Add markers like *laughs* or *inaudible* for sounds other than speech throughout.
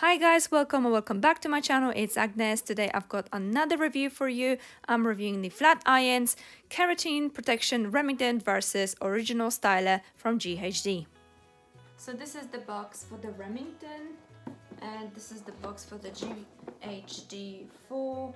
Hi guys, welcome or welcome back to my channel. It's Agnes. Today I've got another review for you. I'm reviewing the Flat Irons Keratin Protection Remington versus Original Styler from GHD. So this is the box for the Remington and this is the box for the GHD 4.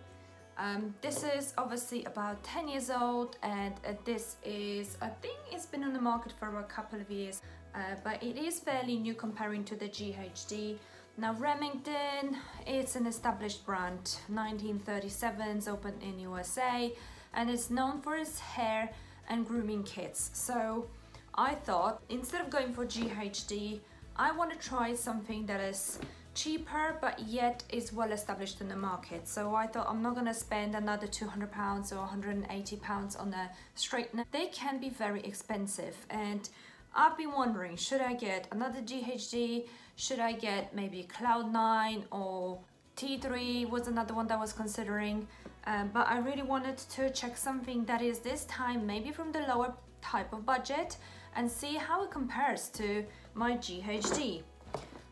Um, this is obviously about 10 years old and uh, this is, I think it's been on the market for a couple of years, uh, but it is fairly new comparing to the GHD. Now Remington, it's an established brand, 1937, it's opened in USA and it's known for its hair and grooming kits. So I thought instead of going for GHD, I want to try something that is cheaper but yet is well established in the market. So I thought I'm not going to spend another 200 pounds or 180 pounds on a straightener. They can be very expensive and I've been wondering, should I get another GHD? Should I get maybe Cloud9 or T3 was another one that I was considering. Um, but I really wanted to check something that is this time maybe from the lower type of budget and see how it compares to my GHD.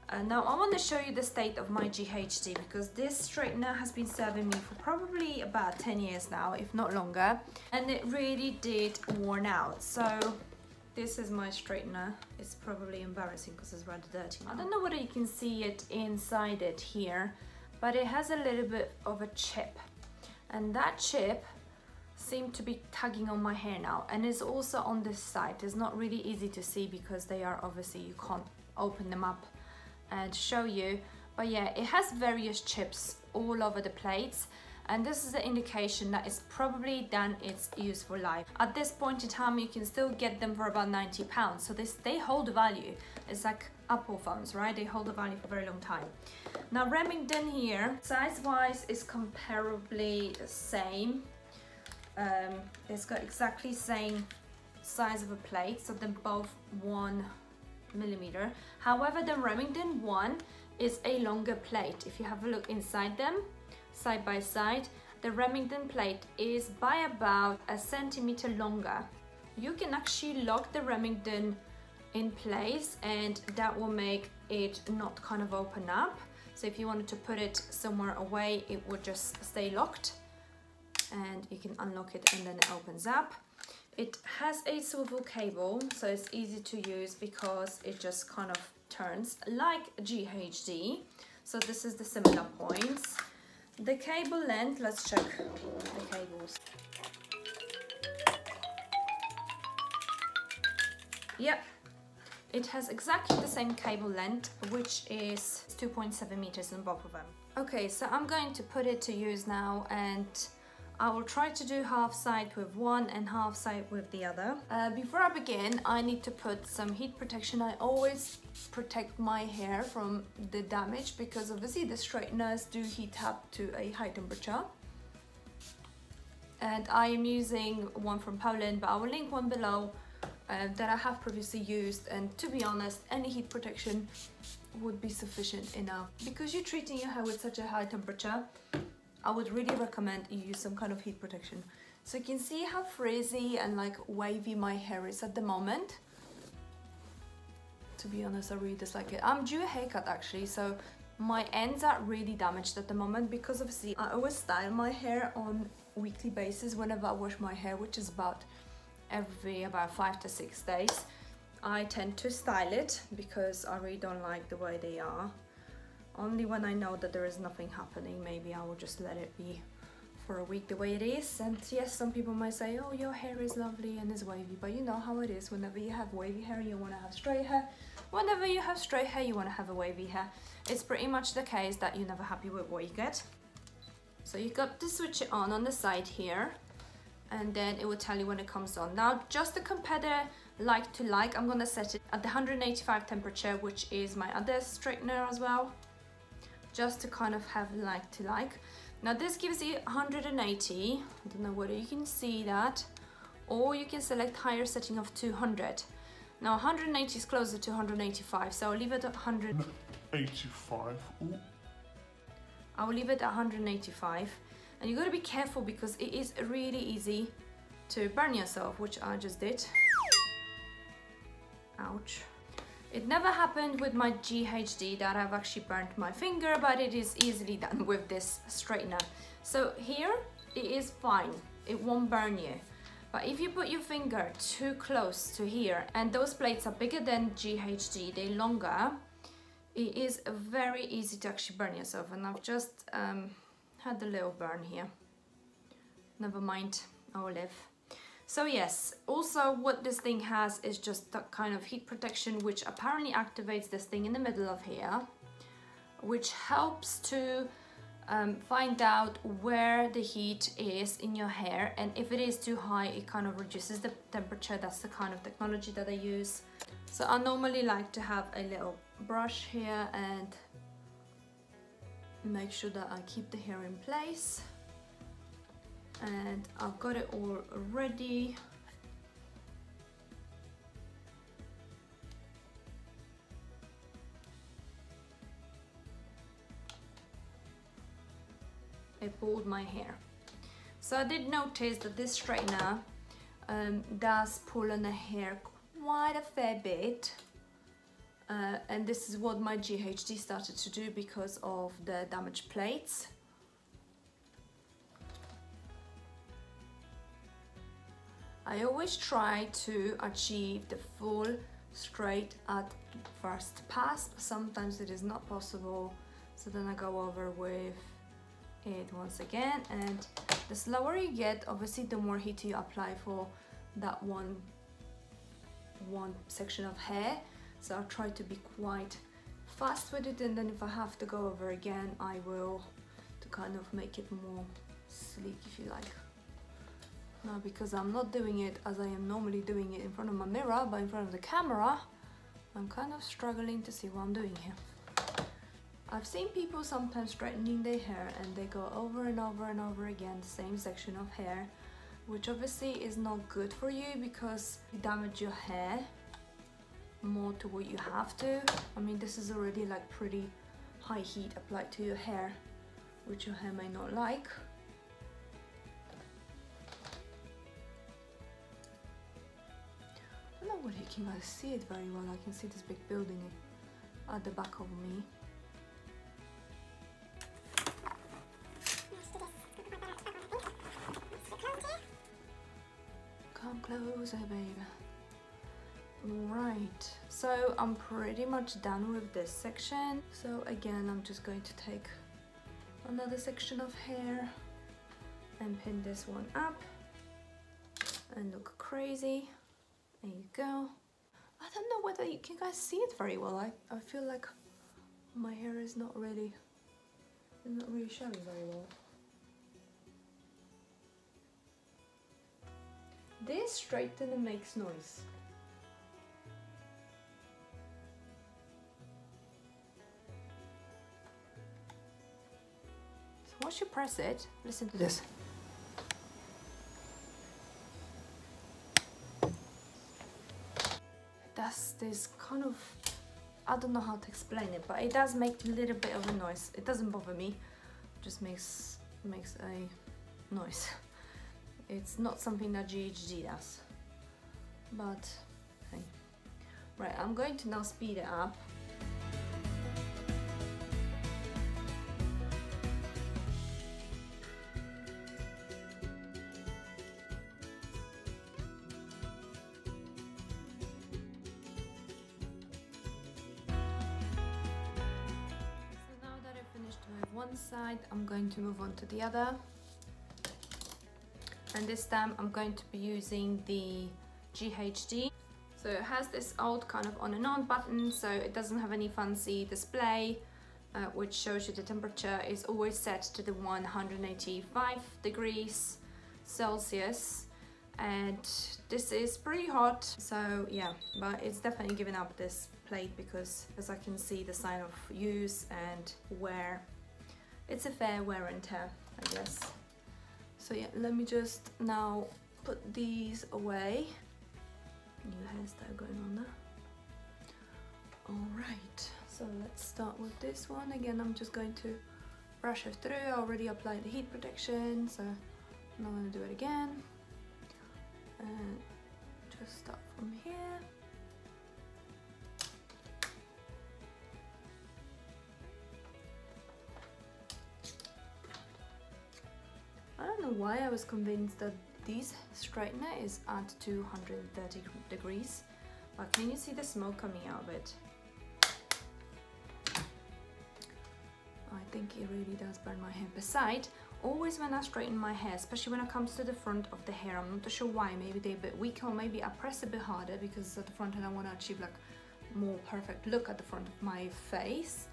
Uh, now I want to show you the state of my GHD because this straightener has been serving me for probably about 10 years now, if not longer. And it really did worn out. So this is my straightener. It's probably embarrassing because it's rather dirty. I don't know whether you can see it inside it here, but it has a little bit of a chip. And that chip seemed to be tugging on my hair now. And it's also on this side. It's not really easy to see because they are obviously, you can't open them up and show you. But yeah, it has various chips all over the plates and this is the indication that it's probably done its useful life. At this point in time, you can still get them for about 90 pounds. So this, they hold value. It's like Apple phones, right? They hold a value for a very long time. Now Remington here, size-wise is comparably the same. Um, it's got exactly same size of a plate, so they're both one millimeter. However, the Remington one is a longer plate. If you have a look inside them, side by side, the Remington plate is by about a centimeter longer. You can actually lock the Remington in place and that will make it not kind of open up. So if you wanted to put it somewhere away, it would just stay locked and you can unlock it and then it opens up. It has a swivel cable, so it's easy to use because it just kind of turns like GHD. So this is the similar points. The cable length, let's check the cables. Yep, it has exactly the same cable length, which is 2.7 meters in both of them. Okay, so I'm going to put it to use now and I will try to do half side with one and half side with the other. Uh, before I begin, I need to put some heat protection. I always protect my hair from the damage because obviously the straighteners do heat up to a high temperature. And I am using one from Poland, but I will link one below uh, that I have previously used. And to be honest, any heat protection would be sufficient enough. Because you're treating your hair with such a high temperature, I would really recommend you use some kind of heat protection. So you can see how frizzy and like wavy my hair is at the moment. To be honest, I really dislike it. I'm due a haircut actually, so my ends are really damaged at the moment because obviously I always style my hair on weekly basis whenever I wash my hair, which is about every about five to six days. I tend to style it because I really don't like the way they are. Only when I know that there is nothing happening, maybe I will just let it be for a week the way it is. And yes, some people might say, oh, your hair is lovely and is wavy, but you know how it is. Whenever you have wavy hair, you want to have straight hair. Whenever you have straight hair, you want to have a wavy hair. It's pretty much the case that you're never happy with what you get. So you got to switch it on on the side here and then it will tell you when it comes on. Now, just to compare the like to like, I'm gonna set it at the 185 temperature, which is my other straightener as well just to kind of have like to like. Now this gives you 180, I don't know whether you can see that, or you can select higher setting of 200. Now 180 is closer to 185, so I'll leave it at 185. Ooh. I'll leave it at 185. And you gotta be careful because it is really easy to burn yourself, which I just did. Ouch. It never happened with my GHD that I've actually burnt my finger, but it is easily done *laughs* with this straightener. So here, it is fine. It won't burn you. But if you put your finger too close to here, and those plates are bigger than GHD, they're longer, it is very easy to actually burn yourself. And I've just um, had a little burn here. Never mind, I'll live. So yes, also what this thing has is just that kind of heat protection which apparently activates this thing in the middle of here which helps to um, find out where the heat is in your hair. And if it is too high it kind of reduces the temperature. That's the kind of technology that I use. So I normally like to have a little brush here and make sure that I keep the hair in place and I've got it all ready. I pulled my hair. So I did notice that this straightener um, does pull on the hair quite a fair bit. Uh, and this is what my GHD started to do because of the damaged plates I always try to achieve the full straight at first pass, but sometimes it is not possible. So then I go over with it once again and the slower you get, obviously the more heat you apply for that one, one section of hair. So I'll try to be quite fast with it and then if I have to go over again, I will to kind of make it more sleek if you like. Now because I'm not doing it as I am normally doing it in front of my mirror, but in front of the camera, I'm kind of struggling to see what I'm doing here. I've seen people sometimes straightening their hair and they go over and over and over again the same section of hair, which obviously is not good for you because you damage your hair more to what you have to. I mean, this is already like pretty high heat applied to your hair, which your hair may not like. Whether you can guys see it very well. I can see this big building at the back of me. Come closer, baby. Right, so I'm pretty much done with this section. So again, I'm just going to take another section of hair and pin this one up and look crazy. There you go. I don't know whether you can guys see it very well. I, I feel like my hair is not really, not really showing very well. This straightener makes noise. So once you press it, listen to this. Does this kind of I don't know how to explain it but it does make a little bit of a noise. It doesn't bother me. Just makes makes a noise. It's not something that GHD does. But hey. right I'm going to now speed it up one side I'm going to move on to the other. And this time I'm going to be using the GHD so it has this old kind of on and on button so it doesn't have any fancy display uh, which shows you the temperature is always set to the 185 degrees Celsius. And this is pretty hot. So yeah but it's definitely giving up this plate because as I can see the sign of use and wear it's a fair wear and tear, I guess. So yeah, let me just now put these away. New hairstyle going on there. Alright, so let's start with this one. Again, I'm just going to brush it through. I already applied the heat protection, so I'm not going to do it again. And just start from here. Why I was convinced that this straightener is at 230 degrees. But can you see the smoke coming out of it? I think it really does burn my hair. Besides, always when I straighten my hair, especially when it comes to the front of the hair, I'm not sure why, maybe they're a bit weaker or maybe I press a bit harder because at the front and I want to achieve like more perfect look at the front of my face.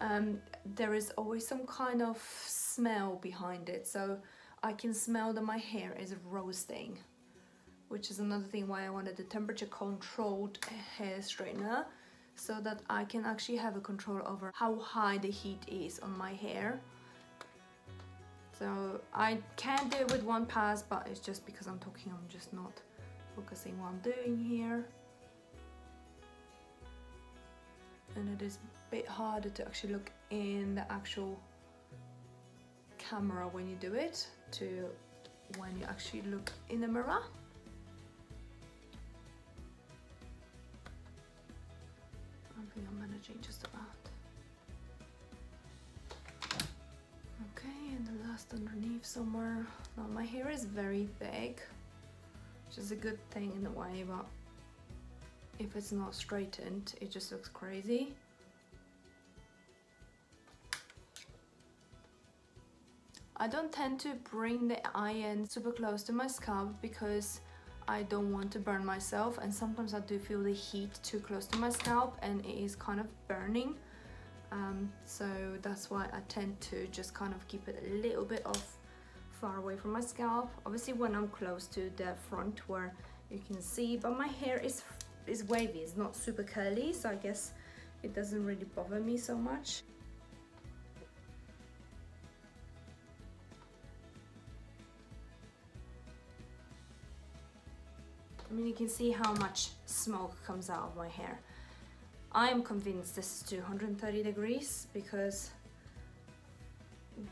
Um, there is always some kind of smell behind it. So I can smell that my hair is roasting, which is another thing why I wanted the temperature controlled hair straightener so that I can actually have a control over how high the heat is on my hair. So I can do it with one pass, but it's just because I'm talking, I'm just not focusing what I'm doing here. And it is a bit harder to actually look in the actual camera when you do it to when you actually look in the mirror. I think I'm managing just about. Okay, and the last underneath somewhere. Now my hair is very thick, which is a good thing in a way, but if it's not straightened, it just looks crazy. I don't tend to bring the iron super close to my scalp because I don't want to burn myself and sometimes I do feel the heat too close to my scalp and it is kind of burning. Um, so that's why I tend to just kind of keep it a little bit off far away from my scalp. Obviously when I'm close to the front where you can see but my hair is is wavy it's not super curly so I guess it doesn't really bother me so much I mean, you can see how much smoke comes out of my hair. I am convinced this is 230 degrees because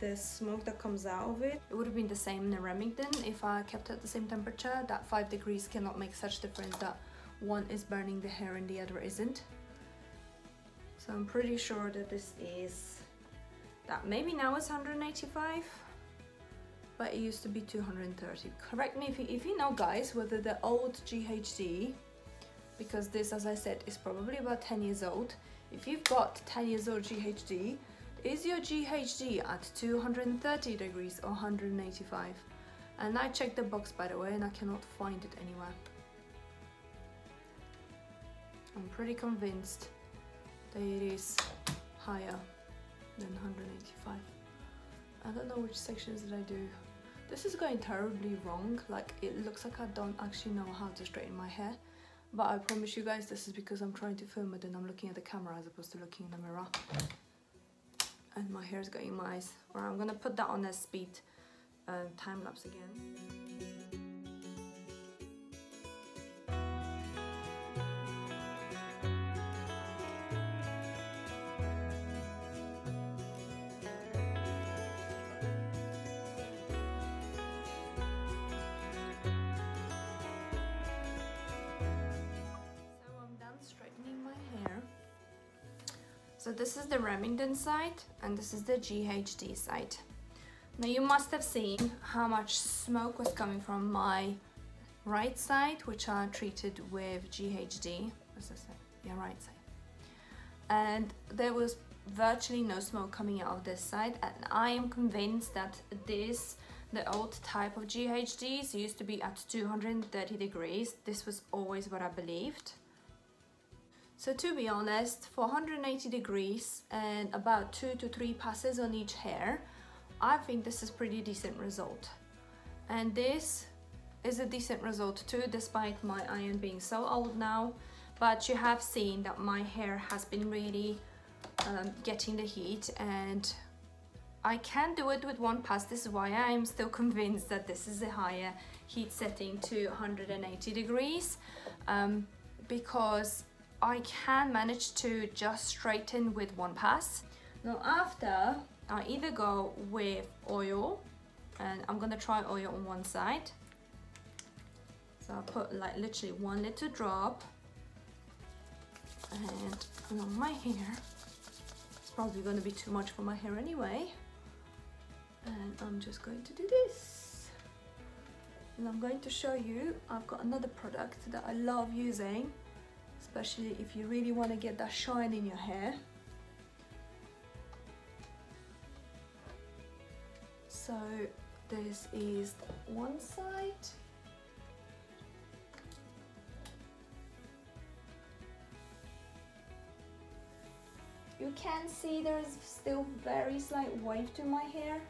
the smoke that comes out of it, it would have been the same in the Remington if I kept it at the same temperature. That 5 degrees cannot make such difference that one is burning the hair and the other isn't. So I'm pretty sure that this is, that maybe now it's 185 but it used to be 230. Correct me if you, if you know guys whether the old GHD, because this as I said is probably about 10 years old, if you've got 10 years old GHD, is your GHD at 230 degrees or 185? And I checked the box by the way and I cannot find it anywhere. I'm pretty convinced that it is higher than 185. I don't know which sections did I do. This is going terribly wrong, like it looks like I don't actually know how to straighten my hair. But I promise you guys this is because I'm trying to film it and I'm looking at the camera as opposed to looking in the mirror. And my hair is going in my eyes. Or I'm gonna put that on a speed uh, time lapse again. The Remington side and this is the GHD side. Now you must have seen how much smoke was coming from my right side, which are treated with GHD. What's this? Yeah, right side. And there was virtually no smoke coming out of this side and I am convinced that this the old type of GHDs used to be at 230 degrees. This was always what I believed. So to be honest, for 180 degrees and about two to three passes on each hair, I think this is pretty decent result. And this is a decent result too, despite my iron being so old now. But you have seen that my hair has been really um, getting the heat and I can do it with one pass. This is why I am still *laughs* convinced that this is a higher heat setting to 180 degrees um, because I can manage to just straighten with one pass. Now after, I either go with oil, and I'm gonna try oil on one side. So I'll put like literally one little drop, and on my hair. It's probably gonna be too much for my hair anyway. And I'm just going to do this. and I'm going to show you I've got another product that I love using especially if you really want to get that shine in your hair so this is one side you can see there's still very slight wave to my hair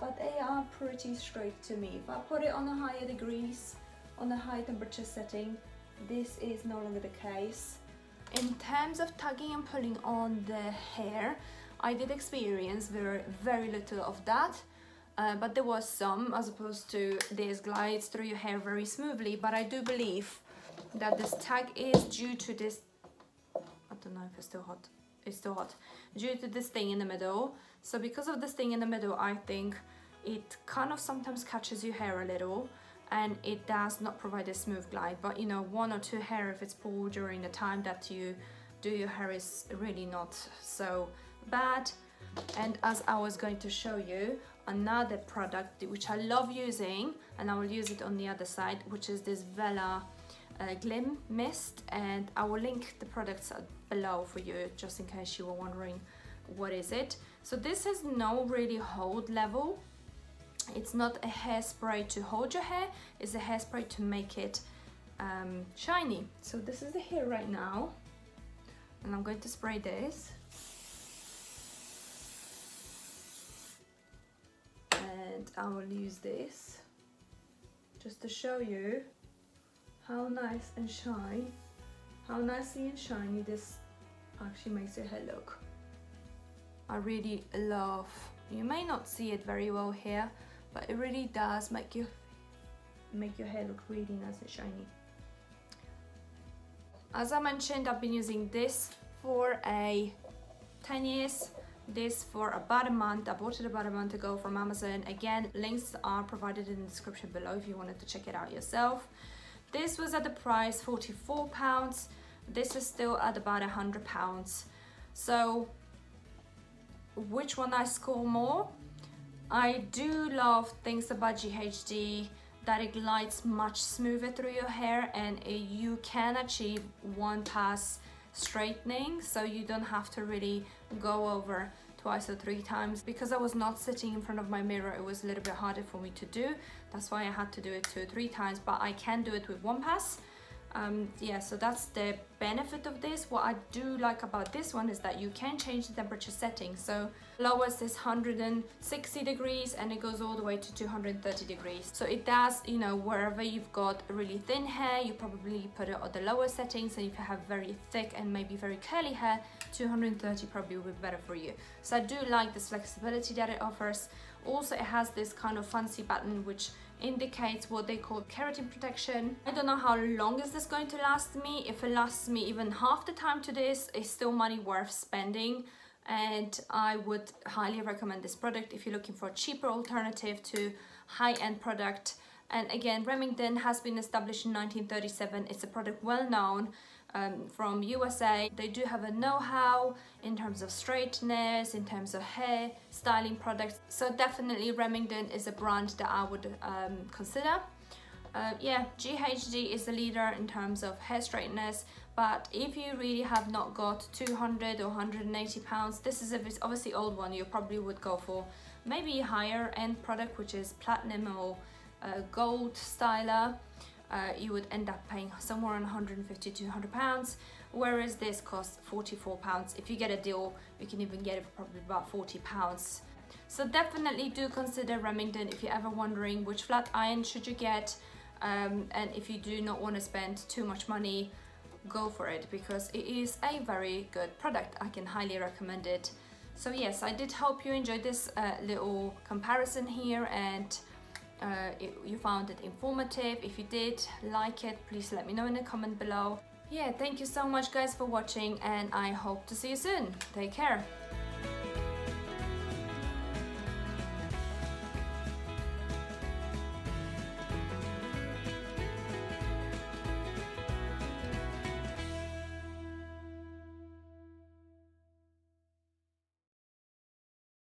but they are pretty straight to me. If I put it on a higher degrees, on a high temperature setting, this is no longer the case. In terms of tugging and pulling on the hair, I did experience very, very little of that. Uh, but there was some as opposed to this glides through your hair very smoothly but I do believe that this tag is due to this I don't know if it's still hot it's still hot due to this thing in the middle so because of this thing in the middle I think it kind of sometimes catches your hair a little and it does not provide a smooth glide but you know one or two hair if it's pulled during the time that you do your hair is really not so bad. And as I was going to show you another product which I love using and I will use it on the other side which is this Wella uh, Glam Mist and I will link the products below for you just in case you were wondering what is it. So this has no really hold level it's not a hairspray to hold your hair it's a hairspray to make it um, shiny. So this is the hair right now. And I'm going to spray this. And I will use this just to show you how nice and shine how nicely and shiny this actually makes your hair look. I really love you may not see it very well here but it really does make you make your hair look really nice and shiny as I mentioned I've been using this for a 10 years this for about a month. I bought it about a month ago from Amazon. Again, links are provided in the description below if you wanted to check it out yourself. This was at the price 44 pounds. This is still at about a hundred pounds. So which one I score more? I do love things about GHD that it glides much smoother through your hair and it, you can achieve one pass straightening so you don't have to really go over twice or three times. Because I was not sitting in front of my mirror it was a little bit harder for me to do. That's why I had to do it two or three times but I can do it with one pass um, yeah so that's the benefit of this. What I do like about this one is that you can change the temperature setting. So lowest is 160 degrees and it goes all the way to 230 degrees. So it does you know wherever you've got really thin hair you probably put it at the lower settings. And if you have very thick and maybe very curly hair 230 probably will be better for you. So I do like this flexibility that it offers. Also it has this kind of fancy button which indicates what they call keratin protection. I don't know how long is this going to last me. If it lasts me even half the time to this, it's still money worth spending and I would highly recommend this product if you're looking for a cheaper alternative to high-end product. And again, Remington has been established in 1937. It's a product well known um, from USA. They do have a know-how in terms of straighteners, in terms of hair styling products. So definitely Remington is a brand that I would um, consider. Uh, yeah, GHD is the leader in terms of hair straighteners, but if you really have not got 200 or 180 pounds, this is obviously old one, you probably would go for maybe higher end product, which is platinum or uh, gold styler uh, you would end up paying somewhere around 150 to 200 pounds whereas this costs 44 pounds. If you get a deal you can even get it for probably about 40 pounds. So definitely do consider Remington if you're ever wondering which flat iron should you get um, and if you do not want to spend too much money go for it because it is a very good product. I can highly recommend it. So yes I did hope you enjoyed this uh, little comparison here and uh, you found it informative. If you did like it, please let me know in the comment below. Yeah, thank you so much guys for watching and I hope to see you soon. Take care.